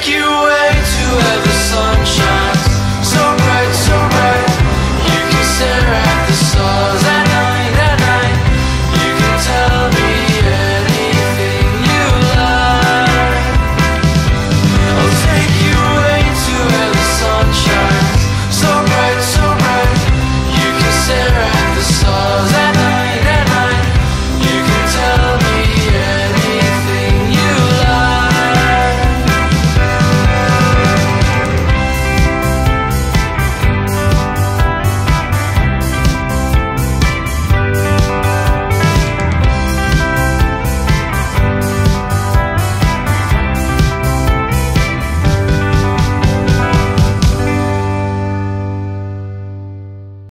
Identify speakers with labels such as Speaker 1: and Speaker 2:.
Speaker 1: take you.